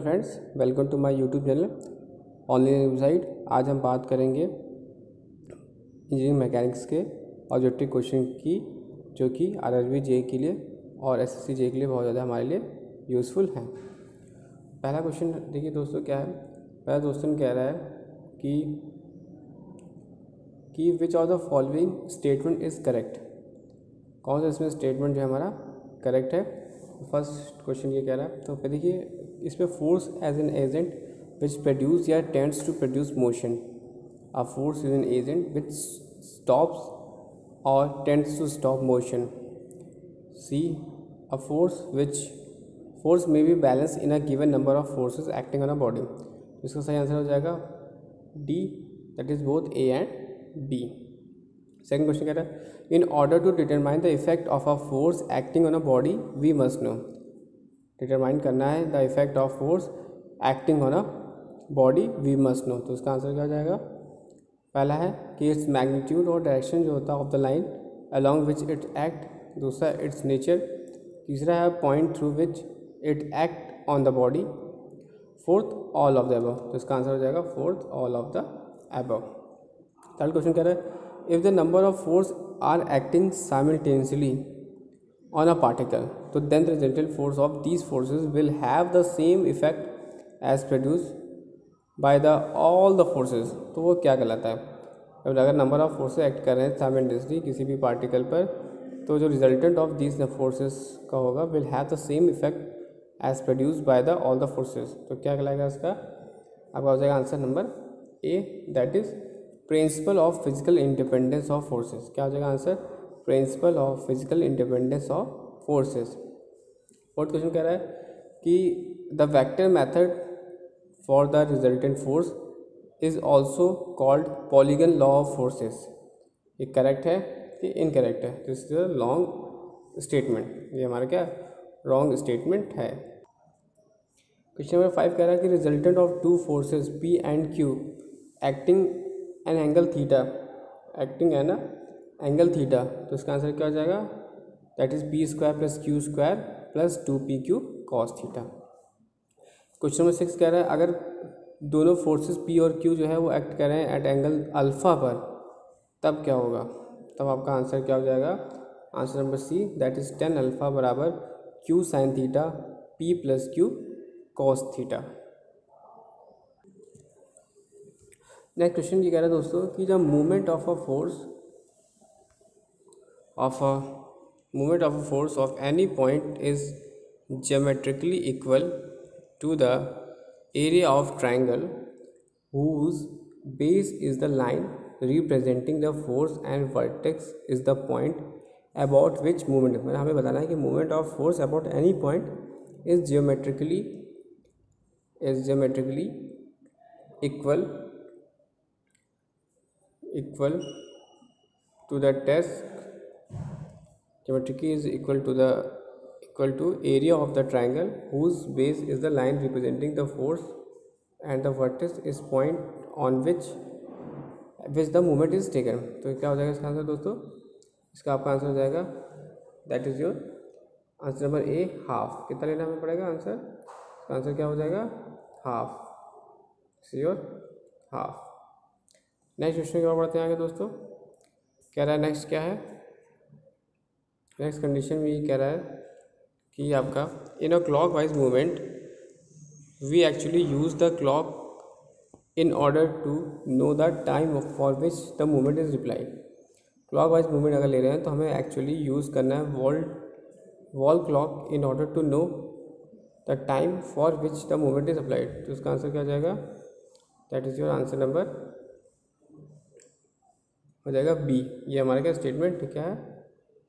Hello friends, welcome to my YouTube channel, online website. आज हम बात करेंगे इंजीनियरिंग मैकेनिक्स के ऑब्जेक्टिव क्वेश्चन की, जो कि आर आर जे के लिए और एस एस सी जे के लिए बहुत ज़्यादा हमारे लिए यूज़फुल हैं। पहला क्वेश्चन, देखिए दोस्तों क्या है? पहला दोस्तों कह रहा है कि कि which of the following statement is correct कौन सा इसमें स्टेटमेंट जो है हमारा करेक्ट है? फ़र्स्ट क्वेश्चन ये कह रहा है। तो देखिए इसमें force as an agent which produce या tends to produce motion a force is an agent which stops और tends to stop motion C a force which force में be balance in a given number of forces acting on a body इसका सही answer हो जाएगा D that is both A and B second question कह रहा है in order to determine the effect of a force acting on a body we must know determine करना है the effect of force acting on a body we must know तो इसका answer क्या हो जाएगा? पहला है कि इट्स मैग्नीट्यूड और डायरेक्शन जो होता है of the line along which it act दूसरा इट्स नेचर तीसरा है point through which it act on the body fourth all of the above तो इसका आंसर हो जाएगा fourth all of the above third question कह रहा है if the number of force are acting simultaneously on a particle so then the resultant force of these forces will have the same effect as produced by the, all the forces. तो वो क्या कहलाता है? अब अगर number of forces act कर रहे हैं साइमेंटसली किसी भी पार्टिकल पर तो जो रिजल्टेंट ऑफ़ दीज फोर्सेस का होगा will have the same effect as produce by the all the forces तो क्या कहलाएगा इसका? आपका हो जाएगा answer number A that is principle of physical independence of forces क्या हो जाएगा answer principle of physical independence of forces fourth question कह रहा है कि the vector method for the resultant force is also called polygon law of forces ये correct है कि इनकरेक्ट है? दिस इज़ लॉन्ग स्टेटमेंट ये हमारा क्या रॉन्ग स्टेटमेंट है? क्वेश्चन नंबर फाइव कह रहा है कि resultant of two forces P and Q acting an angle theta acting है ना? एंगल थीटा तो इसका आंसर क्या हो जाएगा? That is P square plus Q square plus two P Q cos theta question number six कह रहा है, अगर दोनों फोर्सेस पी और क्यू जो है वो एक्ट कर रहे हैं एट एंगल अल्फ़ा पर, तब क्या होगा? तब आपका आंसर क्या हो जाएगा? Answer number C that is tan alpha बराबर Q sine theta P plus Q cos theta next question ये कह रहा है दोस्तों कि जब movement of a force of a movement of a force of any point is geometrically equal to the area of triangle whose base is the line representing the force and vertex is the point about which movement मतलब हमें बताना है कि movement of force about any point is geometrically is geometrically equal equal to the test geometrically is equal to the equal to area of the triangle whose base is the line representing the force and the vertex is point on which which the moment is taken तो क्या हो जाएगा इसका answer दोस्तों? इसका आपका answer हो जाएगा that is your answer number A half कितना लेना हमें पड़ेगा आंसर आंसर क्या हो जाएगा? Half your half next question की पढ़ते हैं आगे दोस्तों। कह रहा है? नेक्स्ट क्या है? नेक्स्ट कंडीशन में ये कह रहा है कि आपका in a clockwise movement we actually use the clock in order to know the time for which the movement is replied clockwise movement अगर ले रहे हैं तो हमें एक्चुअली यूज़ करना है wall wall clock in order to know the time for which the movement is applied तो इसका आंसर क्या हो जाएगा? That is your answer number हो जाएगा बी ये हमारा क्या स्टेटमेंट क्या है?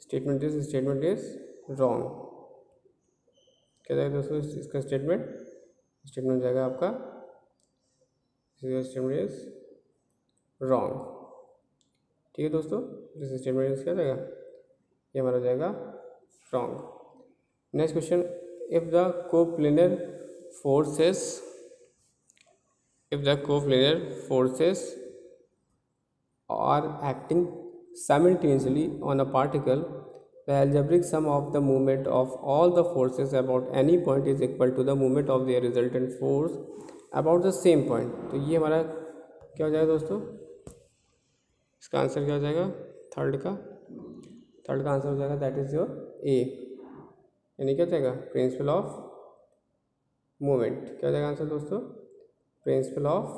Statement is statement is wrong क्या जाएगा दोस्तों इसका स्टेटमेंट स्टेटमेंट जाएगा आपका स्टेटमेंट इज़ रॉन्ग ठीक है दोस्तों दिस स्टेटमेंट इज़ क्या जाएगा? ये हमारा जाएगा wrong next question if the coplanar forces if the coplanar forces are acting simultaneously on a particle the algebraic sum of the moment of all the forces about any point is equal to the moment of their resultant force about the same point तो ये हमारा क्या हो जाएगा दोस्तों इसका answer क्या हो जाएगा थर्ड का थर्ड का आंसर हो जाएगा दैट इज़ योर ए यानी क्या हो जाएगा प्रिंसिपल ऑफ़ मूवमेंट क्या हो जाएगा आंसर दोस्तों principle of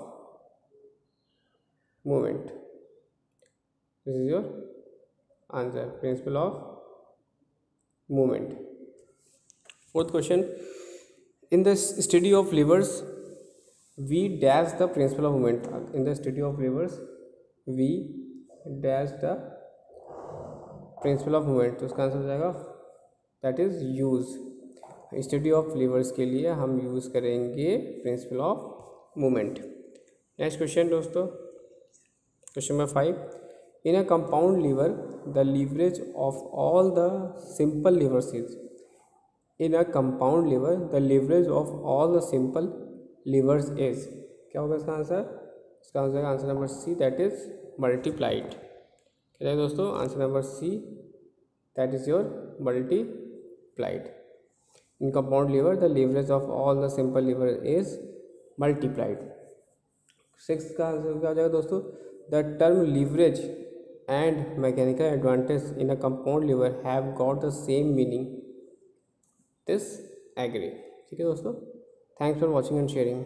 movement this is your answer principle of movement fourth question in the study of levers we dash the principle of movement in the study of levers we dash the principle of movement तो उसका answer हो जाएगा that is use study of levers के लिए हम use करेंगे principle of movement next question दोस्तों question number in a compound lever the leverage of all the simple lever is in a compound lever the leverage of all the simple levers is क्या होगा इसका answer इसका answer answer number C that is multiplied क्या है दोस्तों answer number C that is your multiplied in compound lever the leverage of all the simple lever is multiplied six का answer क्या हो जाएगा दोस्तों? The term leverage and mechanical advantage in a compound lever have got the same meaning this agree ठीक है दोस्तों thanks for watching and sharing